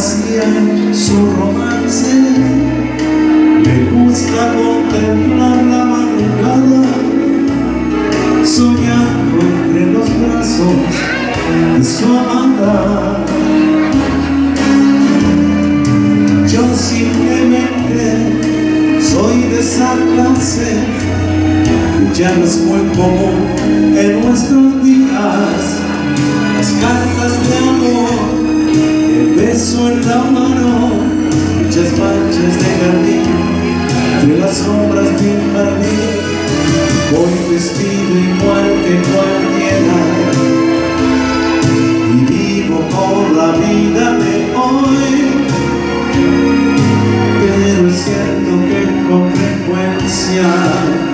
fantasía, su romance. Le gusta contemplar la madrugada, soñando entre los brazos de su amada. Yo simplemente soy de esa clase ya no es muy en nuestros días. Las cartas de amor mano muchas manchas de jardín de las sombras de un jardín. Voy vestido igual que cualquiera y vivo por la vida de hoy. Pero es cierto que con frecuencia